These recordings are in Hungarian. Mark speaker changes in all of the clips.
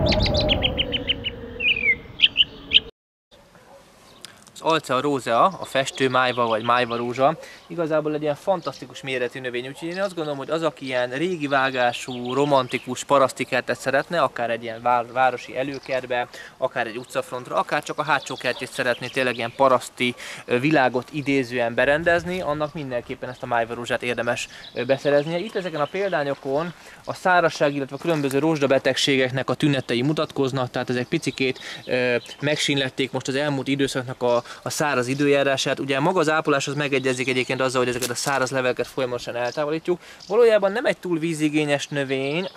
Speaker 1: you Az Alcea rosea, a festő májva vagy májva rózsa, igazából egy ilyen fantasztikus méretű növény, úgyhogy én azt gondolom, hogy az, aki ilyen régi vágású, romantikus parasztikertet szeretne, akár egy ilyen városi előkerbe, akár egy utcafrontra, akár csak a hátsó kertjét szeretné tényleg ilyen paraszti világot idézően berendezni, annak mindenképpen ezt a májva rózsát érdemes beszereznie. Itt ezeken a példányokon a szárazság, illetve a különböző rozsdabetegségeknek a tünetei mutatkoznak, tehát ezek picikét megsínlették most az elmúlt időszaknak a, a száraz időjárását. Ugye maga az ápolás az megegyezik egyébként azzal, hogy ezeket a száraz leveleket folyamatosan eltávolítjuk. Valójában nem egy túl vízigényes növény,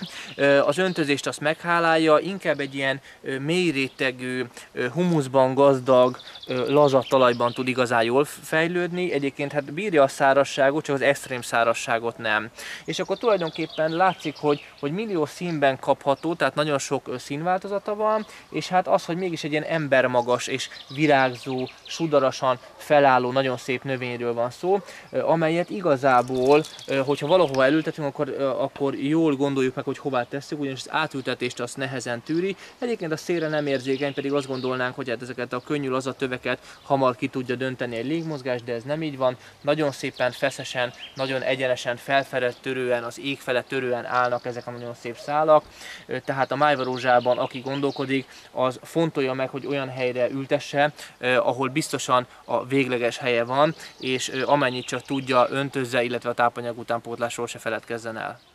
Speaker 1: az öntözést azt meghálálja, inkább egy ilyen mély rétegű, humuszban gazdag, laza talajban tud igazán jól fejlődni. Egyébként hát bírja a szárazságot, csak az extrém szárazságot nem. És akkor tulajdonképpen látszik, hogy, hogy millió színben kapható, tehát nagyon sok színváltozata van, és hát az, hogy mégis egy ilyen embermagas és virágzó, sudarasan felálló, nagyon szép növényről van szó, amelyet igazából, hogyha valahova elültetünk, akkor, akkor jól gondoljuk meg, hogy hová tesszük, ugyanis az átültetést azt nehezen tűri. Egyébként a szélre nem érzékeny, pedig azt gondolnánk, hogy hát ezeket a könnyű lazatöveket hamar ki tudja dönteni egy légmozgás, de ez nem így van. Nagyon szépen, feszesen, nagyon egyenesen, felfelett törően, az ég felett törően állnak ezek a nagyon szép szálak. Tehát a májvarózsában, aki gondolkodik, az fontolja meg, hogy olyan helyre ültesse, ahol biztosan a végleges helye van, és amennyit csak tudja, öntözze, illetve a tápanyag utánpótlásról se feledkezzen el.